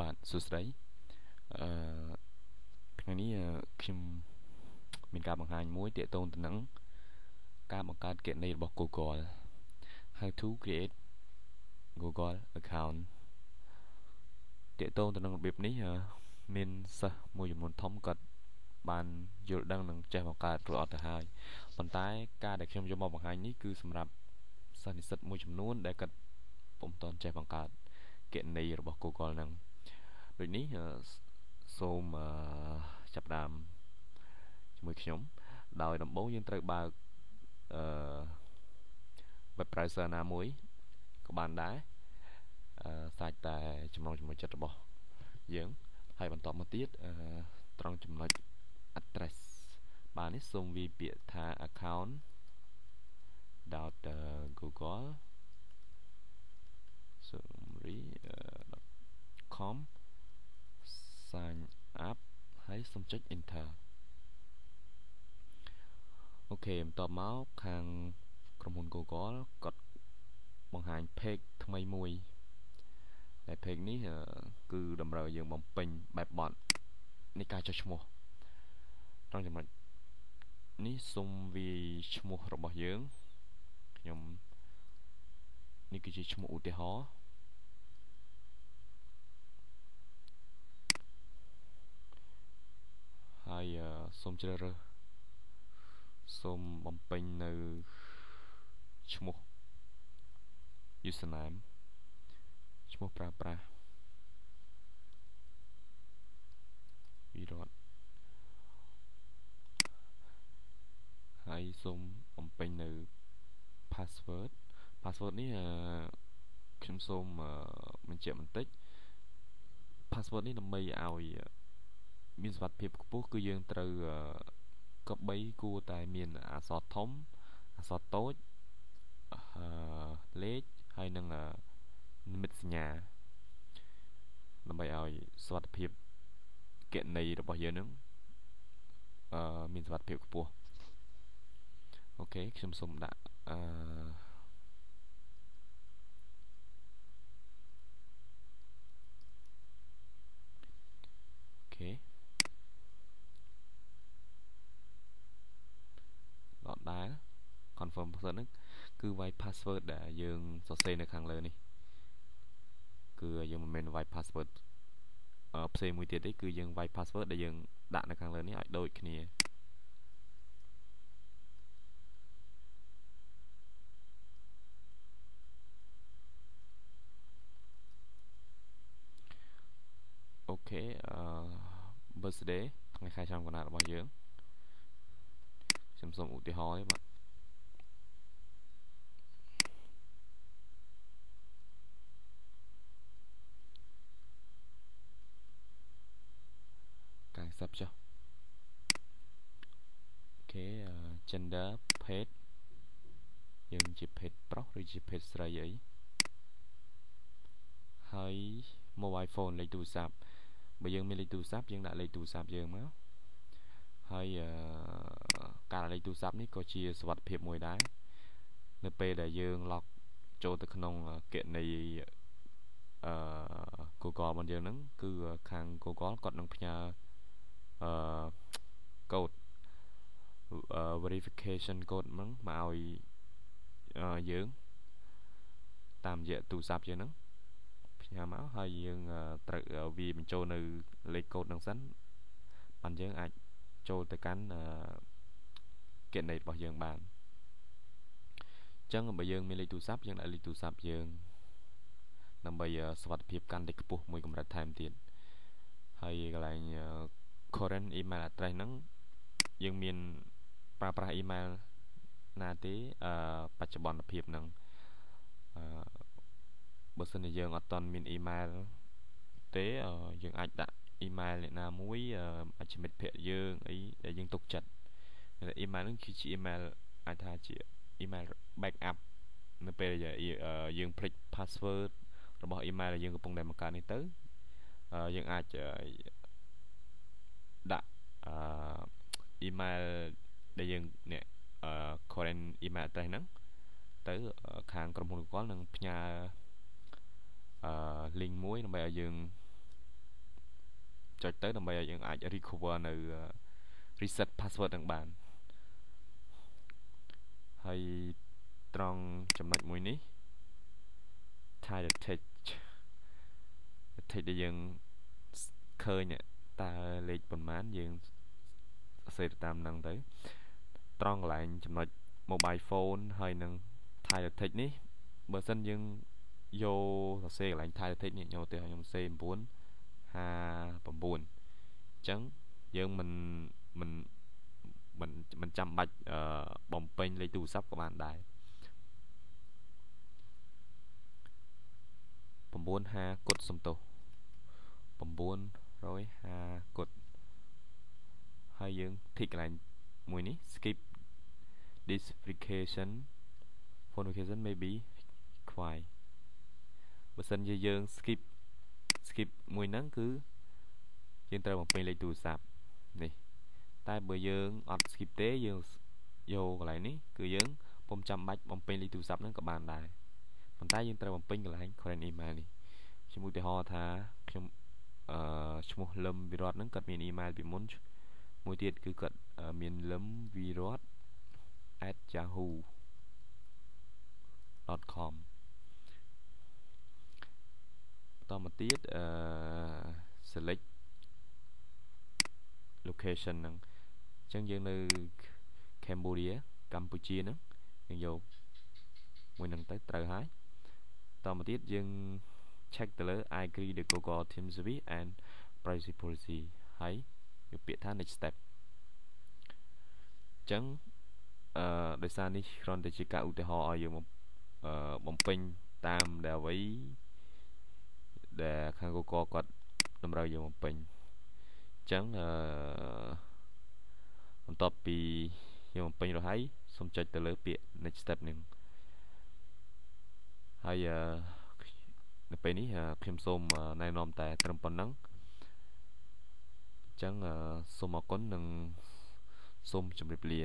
បាទសួស្តីអឺថ្ងៃនេះខ្ញុំមានការបង្ហាញមួយទាក់ទងទៅនឹងការបង្កើតគណនីរបស់ Google how to create Google account ទាក់ទងទៅនឹងរបៀបនេះមានសិស្សមួយចំនួនធំគាត់បានយល់ដឹងនិងចេះបង្កើតរួចអត់ទៅហើយប៉ុន្តែការដែលខ្ញុំយកមកបង្ហាញនេះគឺសម្រាប់សិស្សនិស្សិតមួយចំនួនដែលគាត់ពុំទាន់ចេះបង្កើតគណនីរបស់ Google ហ្នឹង ដូចនេះសូមចាប់ដើមជាមួយខ្ញុំដោយដំបូងយើងត្រូវបើកអឺ web browser ណាមួយក៏បានដែរអឺសាច់តែចំណងជាមួយចិត្តរបស់យើងហើយបន្តមកទៀតអឺត្រង់ចំណុច address បាទនេះសូមវាពាក្យថា account .google summary.com sign up ហើយសូមចុច enter អូខេបន្ទាប់មកខាងក្រុមហ៊ុន Google គាត់បង្ហាញ page ថ្មីមួយដែល page នេះគឺតម្រូវយើងបំពេញបែបបទនៃការចុះឈ្មោះត្រង់ចំណុចនេះសូមវាឈ្មោះរបស់យើងខ្ញុំនេះគឺជាឈ្មោះឧទាហរណ៍ ហើយសូមជ្រើសរើសសូមបំពេញនៅឈ្មោះ username ឈ្មោះប្រើប្រាស់វិរតហើយសូមបំពេញនៅ password password នេះខ្ញុំសូមបញ្ជាក់បន្តិច password នេះដើម្បីឲ្យ មានសុវត្ថិភាពខ្ពស់គឺយើងត្រូវកបីគួរតែមានអក្សរធំអក្សរតូចលេខហើយនឹងនិមិត្តសញ្ញាដើម្បីឲ្យសុវត្ថិភាពគណនីរបស់យើងនឹងអឺមានសុវត្ថិភាពខ្ពស់អូខេខ្ញុំសូមដាក់អឺអូខេដដែល confirm password ហ្នឹងគឺវាយ password ដែលយើងសរសេរនៅខាងលើនេះគឺយើងមិនមែនវាយ password ផ្សេងមួយទៀតទេគឺយើងវាយ password ដែលយើងដាក់នៅខាងលើនេះឲ្យដូចគ្នាអូខេអឺ birthday ថ្ងៃខែឆ្នាំកំណើតរបស់យើងខ្ញុំសូមឧទាហរណ៍ទេបាទ កាយសັບចុះអូខេ gender ភេទយើងជាភេទប្រុសឬជាភេទស្រីអីហើយ mobile phone លេខទូរស័ព្ទបើយើងមានលេខទូរស័ព្ទយើងដាក់លេខទូរស័ព្ទយើងមកហើយការលេខទូរស័ព្ទនេះក៏ជាសុវត្ថិភាពមួយដែរនៅពេលដែលយើង log ចូលទៅក្នុងគណនីអឺ Google របស់យើងហ្នឹងគឺខាង Google គាត់នឹងផ្ញើ អឺ code verification code ហ្នឹងមកឲ្យយើងតាមរយៈទូរស័ព្ទយើងហ្នឹងផ្ញើមកហើយយើងត្រូវវាបញ្ចូលនៅលេខកូដហ្នឹងសិនបានយើងអាចចូលទៅកាន់គណនីរបស់យើងបានអញ្ចឹងបើយើងមានលេខទូរស័ព្ទយើងដាក់លេខទូរស័ព្ទយើងដើម្បីសុវត្ថិភាពកាន់តែខ្ពស់មួយកម្រិតថែមទៀតហើយកន្លែង current email address ហ្នឹងយើងមានប្រើប្រាស់ email ណាទេអឺបច្ចុប្បន្នភាពហ្នឹងអឺបើសិនជាយើងអត់ទាន់មាន email ទេយើងអាចដាក់ email អ្នកណាមួយអាចមិត្តភ័ក្ដិយើងអីដែលយើងទុកចិត្ត email ហ្នឹងគឺជា email អាចថាជា email backup នៅពេលយើងភ្លេច password របស់ email ដែលយើងកំពុងតែបង្កើតនេះទៅយើងអាច ដាក់ email ដែលយើងនេះ current email address ហ្នឹងទៅខាងក្រុមហ៊ុន Google នឹងផ្ញើអឺ link មួយដើម្បីឲ្យយើងចុចទៅដើម្បីឲ្យយើងអាច recover នៅ reset password នឹងបានហើយត្រង់ចំណុចមួយនេះ title text text ដែលយើងឃើញតើ លេខប៉ុន្មានយើងសរសេរតាមហ្នឹងទៅត្រង់កន្លែងចំណុច mobile phone ហើយនឹង title text នេះបើសិនយើងយកសរសេរកន្លែង title text នេះយកទៅខ្ញុំសរសេរ9 59អញ្ចឹងយើងមិនមិនមិនមិនចាំបាច់បំពេញលេខទូរស័ព្ទក៏បានដែរ950គុតសំទោស950គុតហើ យយើង tick កន្លែងមួយនេះ skip this application phone application maybe required បើសិនជាយើង skip skip មួយហ្នឹងគឺយើងត្រូវបំពេញលេខទូរស័ព្ទនេះតែបើយើងអត់ skip ទេយើងយកកន្លែងនេះគឺយើងពុំចាំបាច់បំពេញលេខទូរស័ព្ទហ្នឹងក៏បានដែរប៉ុន្តែយើងត្រូវបំពេញកន្លែង current email នេះខ្ញុំឧទាហរណ៍ថាខ្ញុំអឺឈ្មោះលឹមវិរតហ្នឹងគាត់មាន email ពីមុន មួយទៀតគឺគាត់មានលឹមវិរត @yahoo.com បន្តមកទៀតអឺ select location ហ្នឹងអញ្ចឹងយើងនៅ Cambodia កម្ពុជាហ្នឹងយើងយកមួយហ្នឹងទៅត្រូវហើយតមកទៀតយើង check ទៅលើ I agree the Google Teams service and privacy policy ហើយ យកពាក្យថា next step អញ្ចឹងអឺដោយសារនេះគ្រាន់តែជាការឧទាហរណ៍ឲ្យយើងអឺបំពេញតាមដែលអ្វីដែលខាង Google គាត់តម្រូវយើងបំពេញអញ្ចឹងអឺបន្ទាប់ពីយើងបំពេញរួចហើយសូមចុចទៅលើពាក្យ next step នេះហើយអឺនៅពេលនេះខ្ញុំសូមណែនាំតែត្រឹមប៉ុណ្ណឹងអញ្ចឹងសូមអរគុណនិងសូមជម្រាបលា